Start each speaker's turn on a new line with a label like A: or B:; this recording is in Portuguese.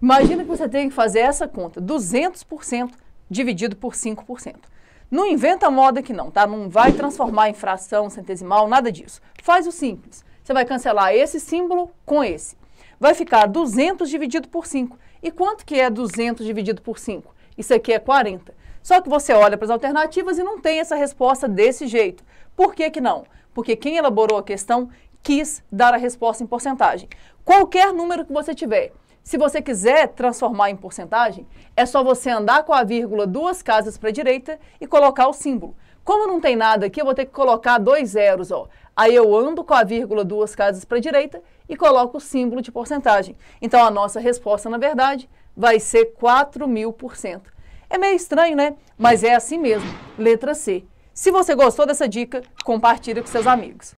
A: Imagina que você tem que fazer essa conta, 200% dividido por 5%. Não inventa moda que não, tá? Não vai transformar em fração, centesimal, nada disso. Faz o simples. Você vai cancelar esse símbolo com esse. Vai ficar 200 dividido por 5. E quanto que é 200 dividido por 5? Isso aqui é 40. Só que você olha para as alternativas e não tem essa resposta desse jeito. Por que que não? Porque quem elaborou a questão quis dar a resposta em porcentagem. Qualquer número que você tiver, se você quiser transformar em porcentagem, é só você andar com a vírgula duas casas para a direita e colocar o símbolo. Como não tem nada aqui, eu vou ter que colocar dois zeros. Ó. Aí eu ando com a vírgula duas casas para a direita e coloco o símbolo de porcentagem. Então a nossa resposta, na verdade, vai ser 4 mil por cento. É meio estranho, né? Mas é assim mesmo. Letra C. Se você gostou dessa dica, compartilhe com seus amigos.